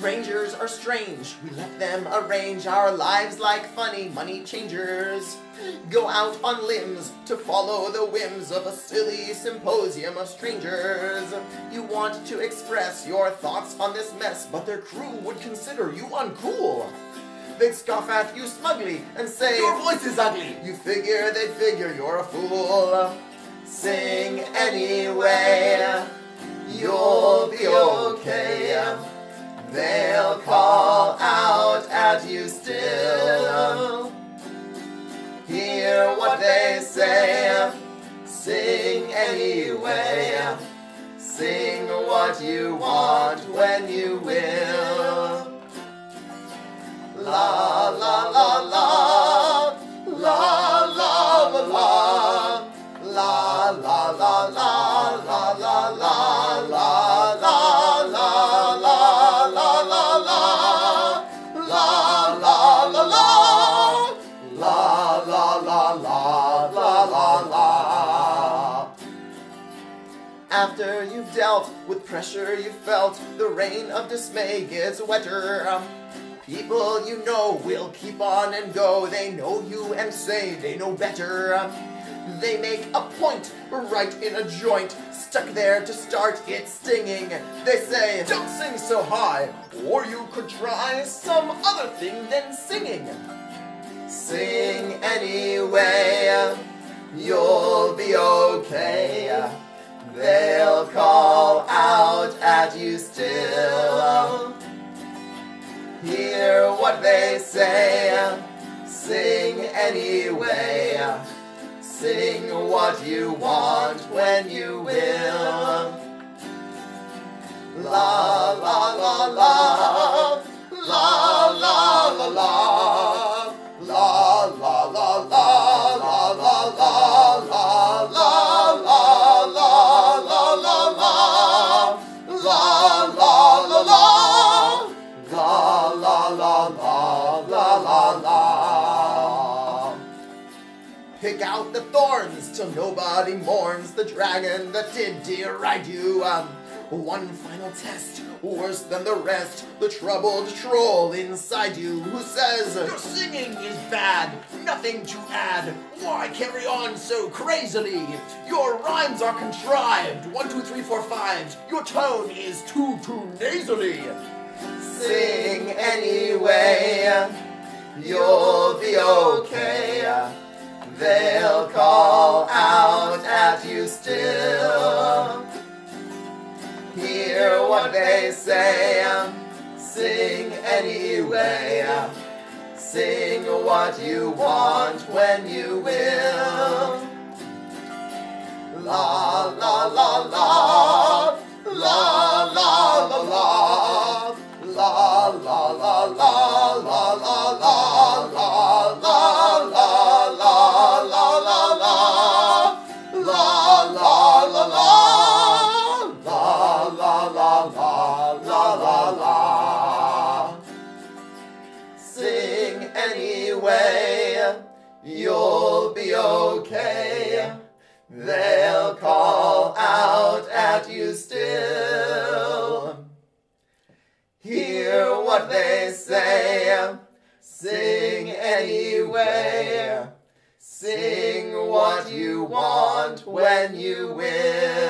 Strangers are strange, we let them arrange our lives like funny money changers. Go out on limbs to follow the whims of a silly symposium of strangers. You want to express your thoughts on this mess, but their crew would consider you uncool. They'd scoff at you smugly and say, Your voice is ugly. You figure they'd figure you're a fool. Sing anyway, you'll be okay. They'll call out at you still. Hear what they say, sing anyway. Sing what you want when you will. La la la After you've dealt with pressure you felt, the rain of dismay gets wetter. Um, People you know will keep on and go. They know you and say they know better. Um, They make a point right in a joint, stuck there to start it stinging. They say, Don't sing so high, or you could try some other thing than singing. Sing anyway, you'll be okay. What they say, sing anyway. Sing what you want when you will. Pick out the thorns till nobody mourns the dragon that did deride you. Um, one final test, worse than the rest. The troubled troll inside you who says, Your singing is bad, nothing to add. Why carry on so crazily? Your rhymes are contrived. One, two, three, four, five. Your tone is too, too nasally. Sing anyway, you'll be okay. They'll call out at you still. Hear what they say, sing anyway. Sing what you want when you will. La la la la, la la la la, la la la la, you'll be okay. They'll call out at you still. Hear what they say, sing anyway. Sing what you want when you will.